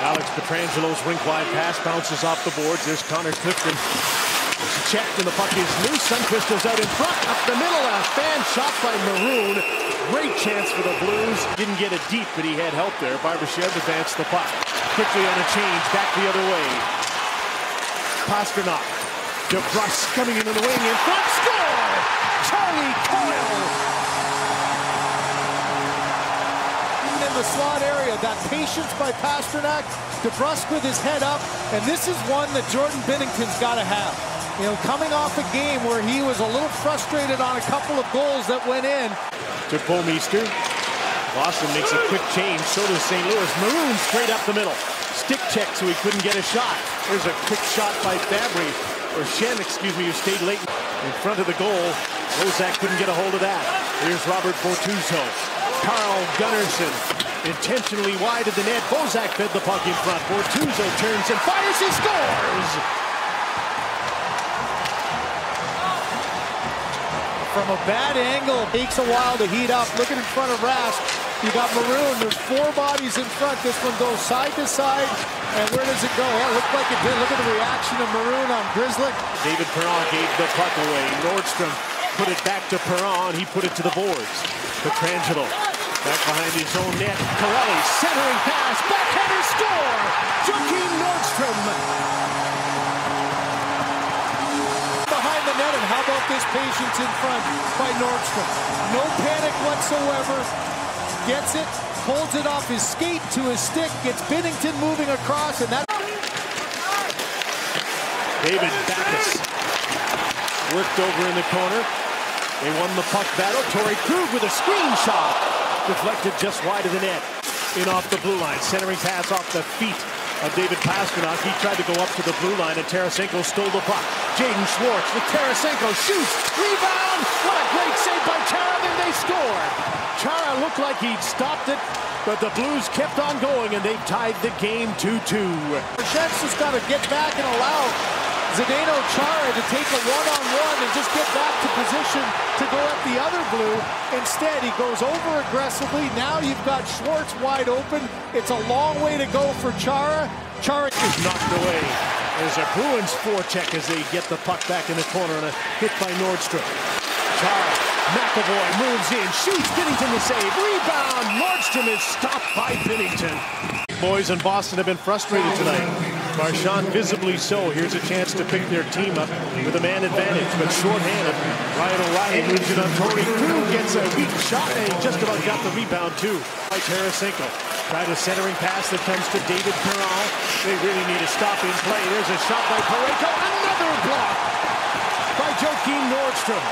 Alex Pietrangelo's rink-wide pass bounces off the boards. There's Connor Clifton. It's checked and the puck is loose. Sundqvist goes out in front. Up the middle. A fan shot by Maroon. Great chance for the Blues. Didn't get it deep, but he had help there. Barbashev advanced the puck. Quickly on a change. Back the other way. Pastrnak. DeBrusk coming into the wing in front. Score! Charlie Coyle in the slot area. That patience by Pastrnak, DeBrusk with his head up, and this is one that Jordan Binnington's got to have. You know, coming off a game where he was a little frustrated on a couple of goals that went in. To Bouwmeester. Boston makes a quick change. So does St. Louis. Maroon straight up the middle. Stick check so he couldn't get a shot. There's a quick shot by Fabbri. or Schenn, excuse me, who stayed late in front of the goal. Bozak couldn't get a hold of that. Here's Robert Bortuzzo. Carl Gunnarsson intentionally wide of the net. Bozak fed the puck in front. Bortuzzo turns and fires. He scores! From a bad angle, takes a while to heat up. Looking in front of Rask. You got Maroon. There's four bodies in front. This one goes side to side. And where does it go? Oh, yeah, looked like it did. Look at the reaction of Maroon on Grzelcyk. David Perron gave the puck away. Nordstrom put it back to Perron. He put it to the boards. Pietrangelo Back behind his own net. Kuraly centering pass. Backhander score. Joakim Nordstrom. Behind the net. And how about this patience in front by Nordstrom? No panic whatsoever. Gets it. holds it off his skate to his stick. Gets Binnington moving across. And that. David Backes worked over in the corner. They won the puck battle. Torey Krug with a screenshot. Deflected just wide of the net. In off the blue line. Centering pass off the feet of David Pastrnak. He tried to go up to the blue line, and Tarasenko stole the puck. Jaden Schwartz with Tarasenko. Shoots. Rebound. What a great save by Chara. Then they score. Chara looked like he'd stopped it, but the Blues kept on going, and they tied the game 2-2. Marchenko's got to get back and allow Zdeno Chara to take a one-on-one and just get back to position to go at the other blue. Instead, he goes over aggressively. Now you've got Schwartz wide open. It's a long way to go for Chara. Chara is knocked away. There's a Bruins forecheck as they get the puck back in the corner and a hit by Nordstrom. Chara, McAvoy moves in, shoots Binnington the save. Rebound, Nordstrom is stopped by Binnington. Boys in Boston have been frustrated tonight. Marchand visibly so. Here's a chance to pick their team up with a man advantage, but shorthanded. Ryan O'Reilly moves it on Krug, gets a weak shot, and just about got the rebound, too. By Tarasenko. Tried a centering pass that comes to David Perron. They really need a stop in play. There's a shot by Parayko. Another block by Joakim Nordstrom.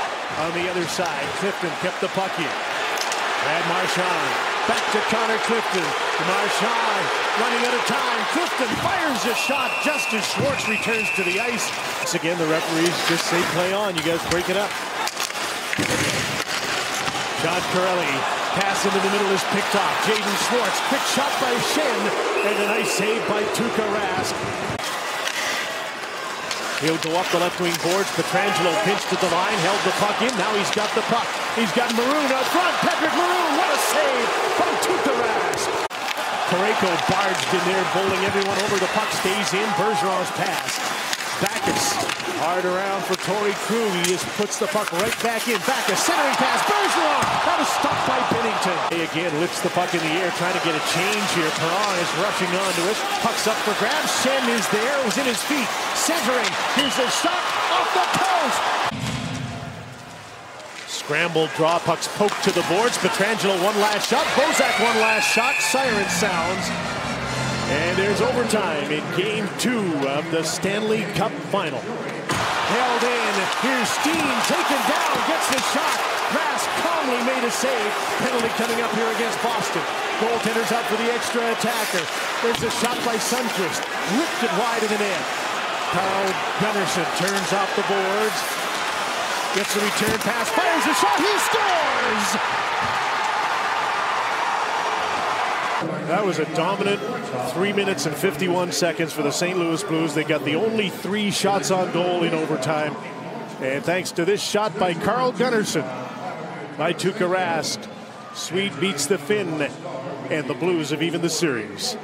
On the other side, Clifton kept the puck here. Brad Marchand back to Connor Clifton. Marchand running out of time. Clifton fires a shot just as Schwartz returns to the ice. Once again, the referees just say play on. You guys break it up. Sean Kuraly. Pass into the middle is picked off. Jaden Schwartz. Quick shot by Schenn. And a nice save by Tuukka Rask. He'll go up the left wing boards. Pietrangelo pinched at the line, held the puck in. Now he's got the puck. He's got Maroon out front. Patrick Maroon, what a save from Tuukka Rask. Parayko barged in there, bowling everyone over. The puck stays in. Bergeron's pass. Backes hard around for Torey Krug. He just puts the puck right back in. Backes centering pass. Bergeron. That is stopped by Binnington. He again lifts the puck in the air, trying to get a change here. Perron is rushing onto it. Puck's up for grabs. Schenn is there. It was in his feet. Centering. Here's the shot off the post. Scrambled draw. Pucks poked to the boards. Pietrangelo one last shot. Bozak one last shot. Siren sounds. And there's overtime in game two of the Stanley Cup final. Held in. Here's Steen taken down. Gets the shot. Rask calmly made a save. Penalty coming up here against Boston. Goaltender's up for the extra attacker. There's a shot by Sundqvist. Ripped it wide of the net. Carl Gunnarsson turns off the boards. Gets the return pass. Fires a shot. He scores! That was a dominant three minutes and 51 seconds for the St. Louis Blues. They got the only three shots on goal in overtime. And thanks to this shot by Carl Gunnarsson, by Tuukka Rask, Swede beats the Finn, and the Blues have even the series.